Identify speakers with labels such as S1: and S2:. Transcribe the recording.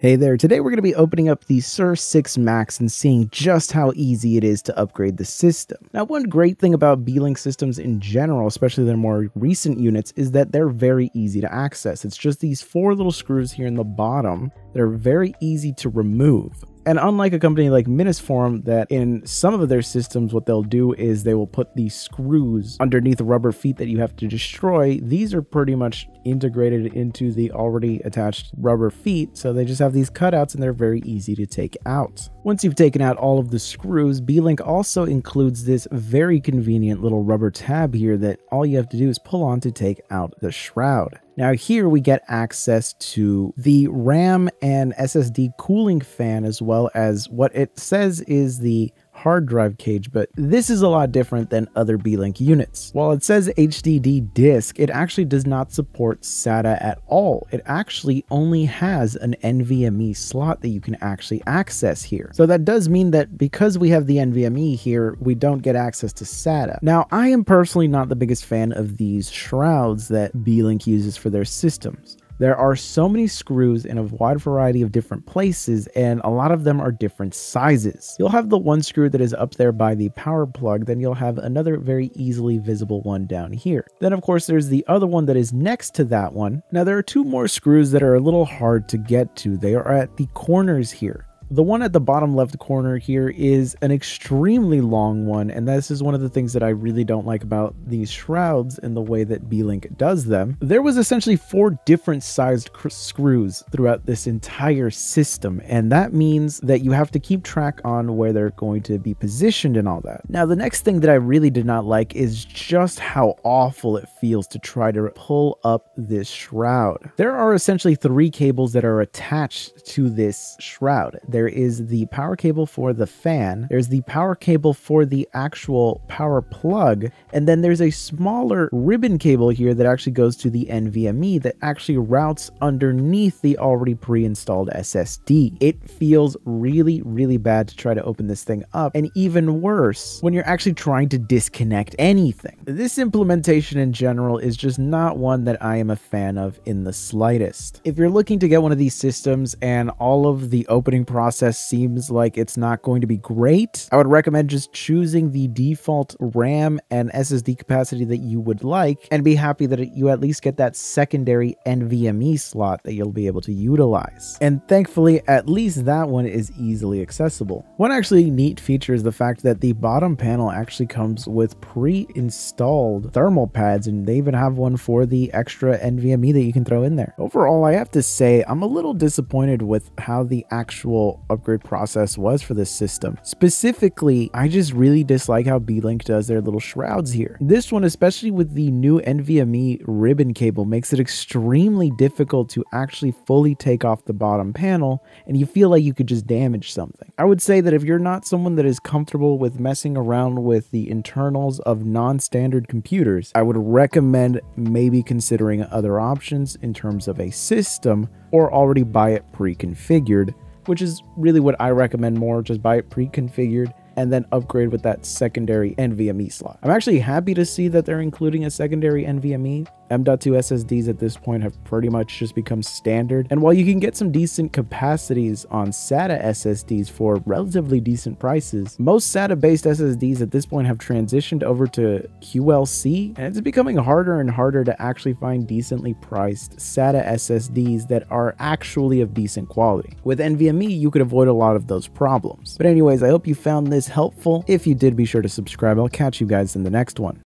S1: Hey there, today we're going to be opening up the SER6 Max and seeing just how easy it is to upgrade the system. Now one great thing about Beelink systems in general, especially their more recent units, is that they're very easy to access. It's just these four little screws here in the bottom that are very easy to remove. And unlike a company like Minisforum, that in some of their systems, what they'll do is they will put these screws underneath rubber feet that you have to destroy. These are pretty much integrated into the already attached rubber feet, so they just have these cutouts and they're very easy to take out. Once you've taken out all of the screws, Beelink also includes this very convenient little rubber tab here that all you have to do is pull on to take out the shroud. Now here we get access to the RAM and SSD cooling fan as well as what it says is the hard drive cage, but this is a lot different than other Beelink units. While it says HDD disk, it actually does not support SATA at all. It actually only has an NVMe slot that you can actually access here. So that does mean that because we have the NVMe here, we don't get access to SATA. Now, I am personally not the biggest fan of these shrouds that Beelink uses for their systems. There are so many screws in a wide variety of different places, and a lot of them are different sizes. You'll have the one screw that is up there by the power plug, then you'll have another very easily visible one down here. Then of course there's the other one that is next to that one. Now there are two more screws that are a little hard to get to. They are at the corners here. The one at the bottom left corner here is an extremely long one, and this is one of the things that I really don't like about these shrouds and the way that Beelink does them. There was essentially four different sized screws throughout this entire system, and that means that you have to keep track on where they're going to be positioned and all that. Now, the next thing that I really did not like is just how awful it feels to try to pull up this shroud. There are essentially three cables that are attached to this shroud. There there is the power cable for the fan, there's the power cable for the actual power plug, and then there's a smaller ribbon cable here that actually goes to the NVMe that actually routes underneath the already pre-installed SSD. It feels really, really bad to try to open this thing up, and even worse when you're actually trying to disconnect anything. This implementation in general is just not one that I am a fan of in the slightest. If you're looking to get one of these systems and all of the opening process process seems like it's not going to be great, I would recommend just choosing the default RAM and SSD capacity that you would like and be happy that you at least get that secondary NVMe slot that you'll be able to utilize. And thankfully, at least that one is easily accessible. One actually neat feature is the fact that the bottom panel actually comes with pre-installed thermal pads and they even have one for the extra NVMe that you can throw in there. Overall, I have to say I'm a little disappointed with how the actual upgrade process was for this system. Specifically, I just really dislike how Beelink does their little shrouds here. This one, especially with the new NVMe ribbon cable, makes it extremely difficult to actually fully take off the bottom panel, and you feel like you could just damage something. I would say that if you're not someone that is comfortable with messing around with the internals of non-standard computers, I would recommend maybe considering other options in terms of a system or already buy it pre-configured which is really what I recommend more. Just buy it pre-configured and then upgrade with that secondary NVMe slot. I'm actually happy to see that they're including a secondary NVMe M.2 SSDs at this point have pretty much just become standard. And while you can get some decent capacities on SATA SSDs for relatively decent prices, most SATA based SSDs at this point have transitioned over to QLC, and it's becoming harder and harder to actually find decently priced SATA SSDs that are actually of decent quality. With NVMe, you could avoid a lot of those problems. But anyways, I hope you found this helpful. If you did, be sure to subscribe. I'll catch you guys in the next one.